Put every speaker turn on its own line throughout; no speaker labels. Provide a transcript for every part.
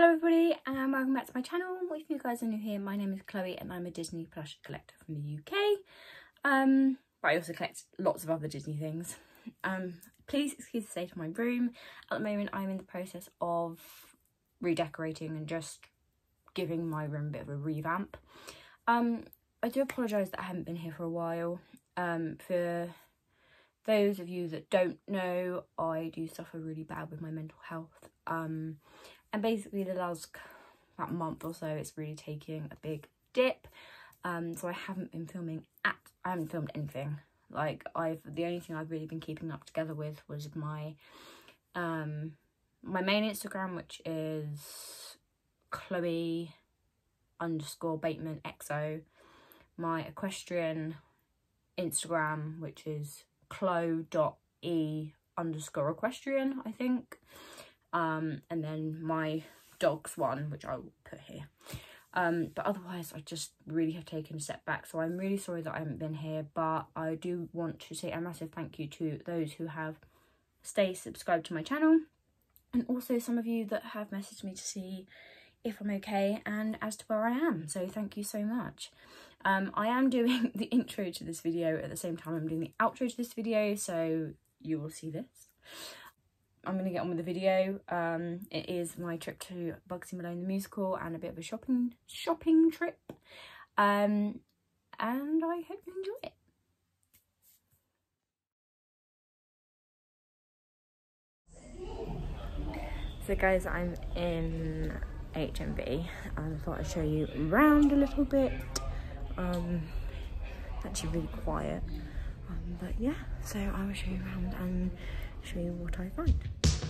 Hello everybody and welcome back to my channel. If you guys are new here, my name is Chloe and I'm a Disney plush collector from the UK. Um, but I also collect lots of other Disney things. Um, please excuse the state of my room. At the moment I'm in the process of redecorating and just giving my room a bit of a revamp. Um, I do apologise that I haven't been here for a while. Um, for those of you that don't know, I do suffer really bad with my mental health. Um, and basically the last about month or so it's really taking a big dip. Um so i haven't been filming at i haven't filmed anything. Like i've the only thing i've really been keeping up together with was my um my main instagram which is chloe underscore bateman exo my equestrian instagram which is chloe dot e underscore equestrian i think um, and then my dog's one, which I will put here. Um, but otherwise, I just really have taken a step back. So I'm really sorry that I haven't been here, but I do want to say a massive thank you to those who have stayed subscribed to my channel. And also some of you that have messaged me to see if I'm okay and as to where I am. So thank you so much. Um, I am doing the intro to this video at the same time I'm doing the outro to this video, so you will see this. I'm going to get on with the video. Um, it is my trip to Bugsy Malone the musical and a bit of a shopping shopping trip. Um, and I hope you enjoy it. So guys, I'm in HMV I thought I'd show you around a little bit. Um, actually really quiet. Um, but yeah, so I will show you around and show you what I find.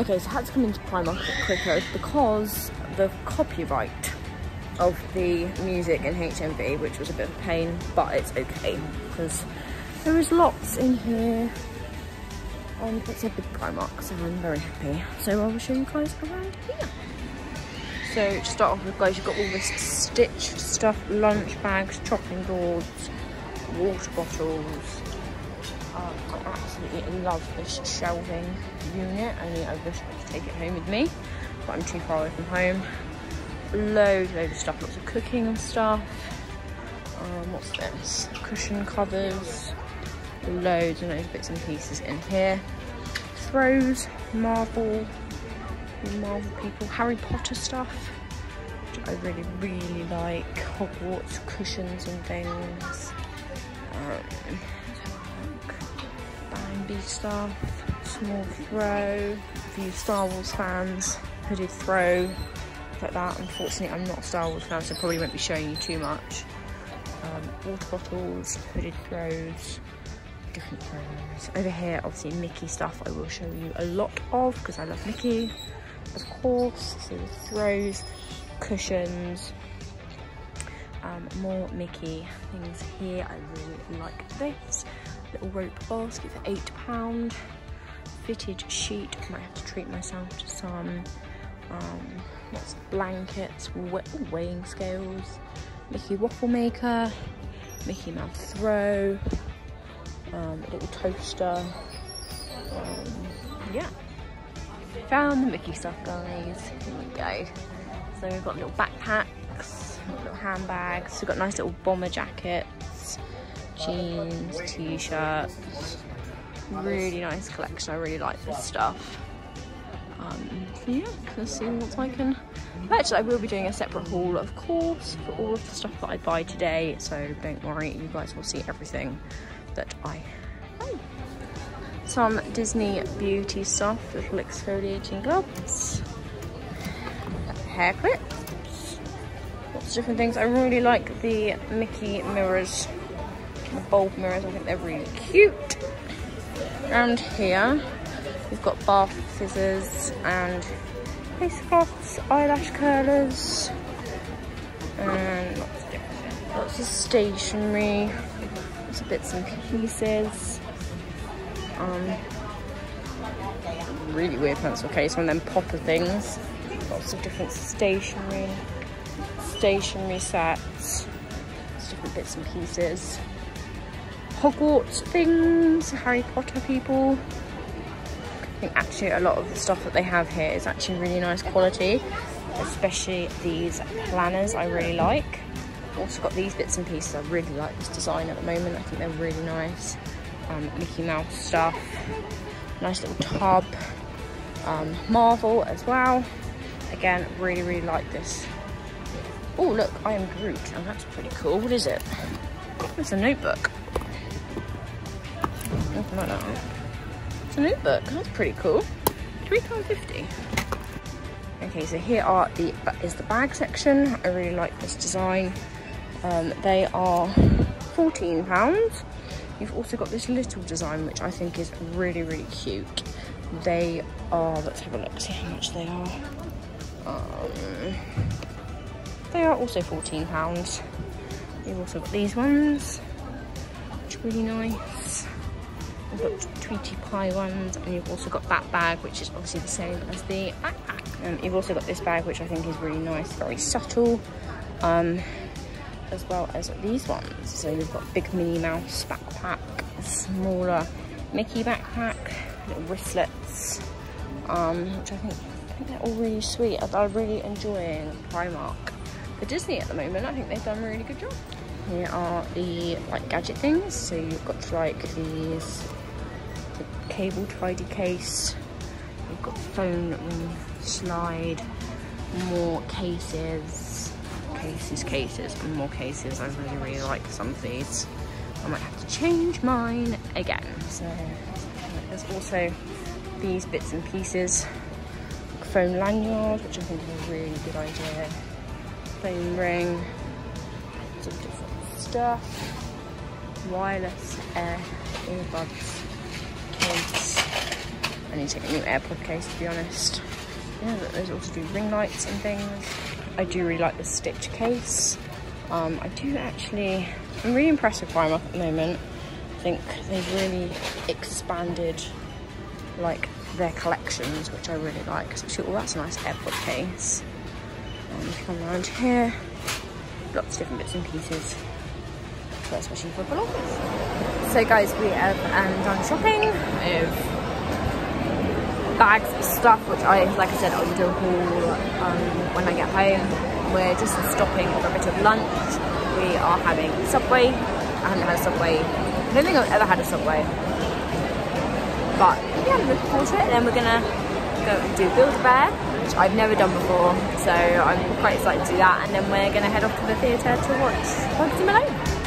Okay, so I had to come into Primark quicker because the copyright of the music in HMV, which was a bit of a pain, but it's okay because there is lots in here. Um, and it's a big Primark, so I'm very happy. So I will show you guys around here. So to start off with guys, you've got all this Stitch stuff, lunch bags, chopping boards, water bottles, I absolutely love this shelving unit, only I wish I could take it home with me, but I'm too far away from home. Loads, loads of stuff, lots of cooking and stuff. Um, what's this? Cushion covers, loads and loads of bits and pieces in here. Throws, Marvel, Marvel people, Harry Potter stuff, which I really, really like. Hogwarts cushions and things. Stuff, small throw. For you Star Wars fans, hooded throw, like that. Unfortunately, I'm not a Star Wars fan, so I probably won't be showing you too much. Um, water bottles, hooded throws, different throws. Over here, obviously Mickey stuff I will show you a lot of because I love Mickey, of course. So throws, cushions, um, more Mickey things here. I really like this. Little rope basket for £8. Fitted sheet, might have to treat myself to some. Um, lots of blankets, weighing scales, Mickey waffle maker, Mickey Mouse throw, um, a little toaster. Um, yeah, found the Mickey stuff, guys. Here we go. So we've got little backpacks, little handbags. We've got nice little bomber jackets, jeans, t-shirts. Really nice collection. I really like this stuff. Um, so yeah, let's see what I can purchase. I will be doing a separate haul, of course, for all of the stuff that I buy today. So don't worry, you guys will see everything that I buy. Some Disney beauty stuff, little exfoliating gloves, hair clips, lots of different things. I really like the Mickey mirrors, bulb mirrors. I think they're really cute. Around here, we've got bath scissors and face cloths, eyelash curlers, and lots of, stationery, lots of bits and pieces. Um, really weird pencil case, one of them popper things. Lots of different stationery, stationery sets, different bits and pieces. Hogwarts things, Harry Potter people. I think actually a lot of the stuff that they have here is actually really nice quality, especially these planners I really like. Also got these bits and pieces, I really like this design at the moment, I think they're really nice. Um, Mickey Mouse stuff, nice little tub, um, Marvel as well. Again, really, really like this. Oh, look, I am Groot, and that's pretty cool. What is it? It's a notebook. That. It's a notebook. That's pretty cool. £3.50. Okay, so here are the is the bag section. I really like this design. Um, they are £14. You've also got this little design, which I think is really, really cute. They are, let's have a look, see how much they are. Um, they are also £14. You've also got these ones, which are really nice. We've got Tweety Pie ones, and you've also got that bag, which is obviously the same as the backpack. Um, you've also got this bag, which I think is really nice, very subtle, um, as well as these ones. So you've got big Minnie Mouse backpack, smaller Mickey backpack, little wristlets, um, which I think, I think they're all really sweet. I'm really enjoying Primark. For Disney at the moment, I think they've done a really good job. Here are the like gadget things. So you've got like these the cable tidy case. We've got phone ring slide, more cases, cases, cases, and more cases. I really, really like some of these. I might have to change mine again. So there's also these bits and pieces. Phone lanyard, which I think is a really good idea. Phone ring, some different stuff. Wireless air earbuds case. I need to get a new AirPod case to be honest. Yeah, there's also do ring lights and things. I do really like the Stitch case. Um, I do actually, I'm really impressed with Primark at the moment. I think they've really expanded like their collections, which I really like. Especially, oh, that's a nice AirPod case. Um, come around here, lots of different bits and pieces, but especially for belongings. So guys, we have um, done shopping. Bags of stuff, which I, like I said, I'll do a haul um, when I get home. We're just stopping for a bit of lunch. We are having Subway. I haven't had a Subway. I don't think I've ever had a Subway. But yeah, I'm looking forward to it. And then we're gonna go and do Build-A-Bear, which I've never done before. So I'm quite excited to do that. And then we're gonna head off to the theatre to watch Bugsy Malone.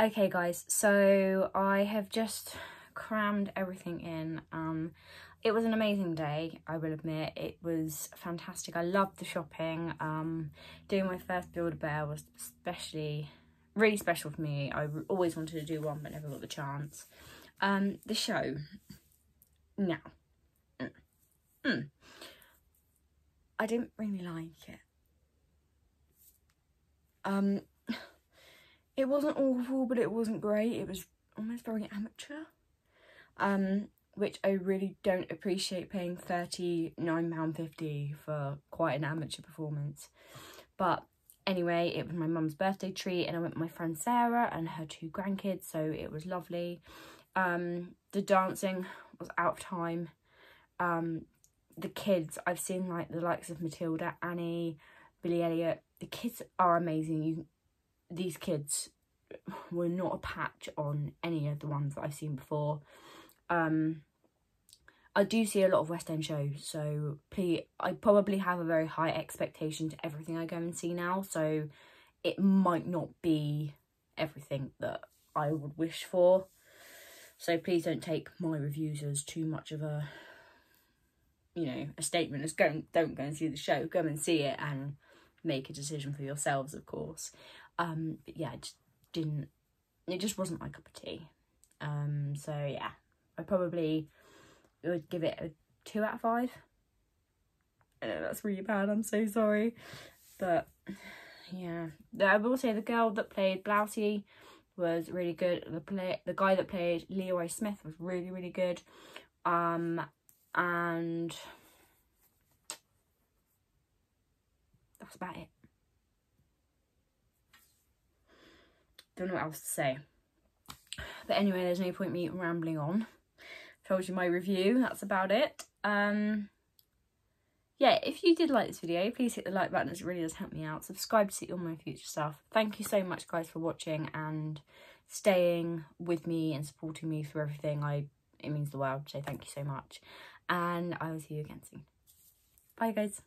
Okay guys, so I have just crammed everything in. Um, it was an amazing day, I will admit. It was fantastic. I loved the shopping. Um, doing my first Build-A-Bear was especially, really special for me. I always wanted to do one but never got the chance. Um, the show. Now. Mm, mm. I didn't really like it. Um, it wasn't awful, but it wasn't great. It was almost very amateur. Um, which I really don't appreciate paying £39.50 for quite an amateur performance. But anyway, it was my mum's birthday treat and I went with my friend Sarah and her two grandkids, so it was lovely. Um, the dancing was out of time. Um, the kids, I've seen like the likes of Matilda, Annie, Billy Elliot. The kids are amazing. You, these kids were not a patch on any of the ones that I've seen before. Um, I do see a lot of West End shows, so please, I probably have a very high expectation to everything I go and see now, so it might not be everything that I would wish for. So please don't take my reviews as too much of a, you know, a statement. As go, don't go and see the show. Go and see it and make a decision for yourselves, of course. Um, but yeah, it just didn't. It just wasn't my cup of tea. Um, so yeah, I probably would give it a two out of five. I know that's really bad. I'm so sorry, but yeah, I will say the girl that played Blousey was really good. The play the guy that played Leroy Smith was really really good. Um, and that's about it. Don't know what else to say. But anyway, there's no point me rambling on. Told you my review, that's about it. Um, yeah, if you did like this video, please hit the like button, it really does help me out. Subscribe to see all my future stuff. Thank you so much, guys, for watching and staying with me and supporting me through everything. I It means the world, so thank you so much. And I will see you again soon. Bye, guys.